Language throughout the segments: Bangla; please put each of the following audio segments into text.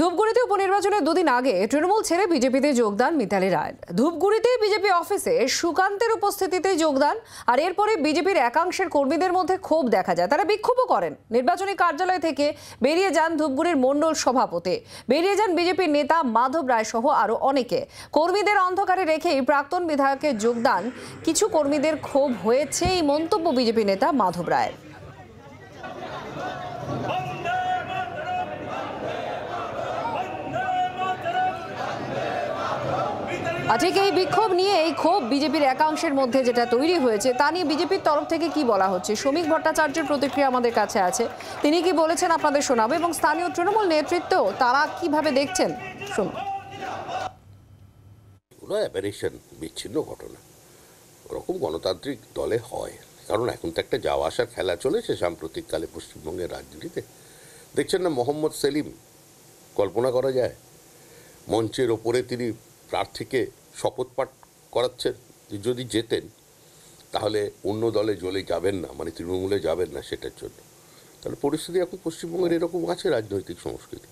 ধূপগুড়িতে উপনির্বাচনের দুদিন আগে তৃণমূল ছেড়ে বিজেপিতে যোগদান মিতালি রায়। ধূপগুড়িতে বিজেপি অফিসে সুকান্তের উপস্থিতিতে যোগদান আর এরপরে বিজেপির একাংশের কর্মীদের মধ্যে ক্ষোভ দেখা যায়। তারা বিক্ষোভও করেন। নির্বাচনী কার্যালয় থেকে বেরিয়ে যান ধূপগুড়ির মণ্ডল সভাপতি। বেরিয়ে যান বিজেপির নেতা মাধব রায় সহ আরও অনেকে। কর্মীদের অন্ধকারে রেখেই প্রাক্তন বিধায়কের যোগদান। কিছু কর্মীদের ক্ষোভ হয়েছে এই মন্তব্য বিজেপি নেতা মাধব রায়ের। ঠিক এই বিক্ষোভ নিয়ে এই ক্ষোভ বিজেপির একাংশের মধ্যে যেটা তৈরি হয়েছে, তা নিয়ে বিজেপির তরফ থেকে কি বলা হচ্ছে? শ্রমিক ভট্টাচার্যের প্রতিক্রিয়া আমাদের কাছে আছে। তিনি কি বলেছেন আপনাদের শোনাবো এবং স্থানীয় তৃণমূল নেতৃত্ব তারা কীভাবে দেখছেন? শুনুন। অ্যাপারেশন বিচ্ছিন্ন ঘটনা। ওরকম গণতান্ত্রিক দলে হয়। কারণ এখন তো একটা যাওয়া আসার খেলা চলেছে সাম্প্রতিককালে পশ্চিমবঙ্গের রাজনীতিতে। দেখছেন না মোহাম্মদ সেলিম? কল্পনা করা যায়? মঞ্চের ওপরে তিনি প্রার্থীকে শপথ পাঠ করাচ্ছেন, যদি যেতেন তাহলে অন্য দলে জ্বলে যাবেন না মানে তৃণমূলে যাবেন না সেটার জন্য। তাহলে পরিস্থিতি এখন পশ্চিমবঙ্গের এরকম আছে রাজনৈতিক সংস্কৃতি।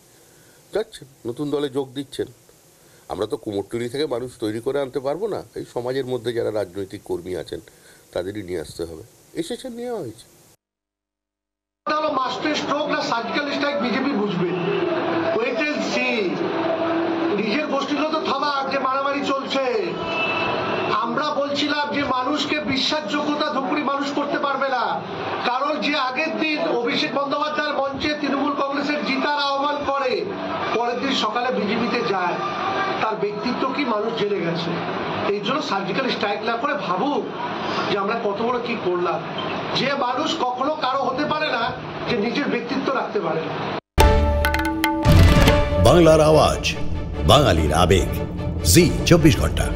যাচ্ছেন, নতুন দলে যোগ দিচ্ছেন। আমরা তো কুমোরটুলি থেকে মানুষ তৈরি করে আনতে পারব না, এই সমাজের মধ্যে যারা রাজনৈতিক কর্মী আছেন, তাদেরই নিয়ে আসতে হবে। এসেছেন, নেওয়া হয়েছে। বিজেপি বুঝবে ওয়েট এন্ড সি নিজের গোষ্ঠীগুলো তো থামা যে মারামারি চলছে আমরা বলছিলাম যে মানুষকে বিশ্বাসযোগ্যতা ধুপুরি মানুষ করতে পারবে না। কারণ যে আগের দিন অভিষেক বন্দ্যোপাধ্যায়ের মঞ্চে তৃণমূল কংগ্রেসের জিতার আহ্বান করে, পরের দিন সকালে বিজেপিতে যায়, তার ব্যক্তিত্ব কি মানুষ জেনে গেছে? এই জন্য সার্জিক্যাল স্ট্রাইক না করে ভাবুক যে আমরা কত বড় কি করলাম। যে মানুষ কখনো কারও হতে পারে না, যে নিজের ব্যক্তিত্ব রাখতে পারে বাংলার আওয়াজ, বাঙালির আবেগ। জি, চব্বিশ ঘণ্টা।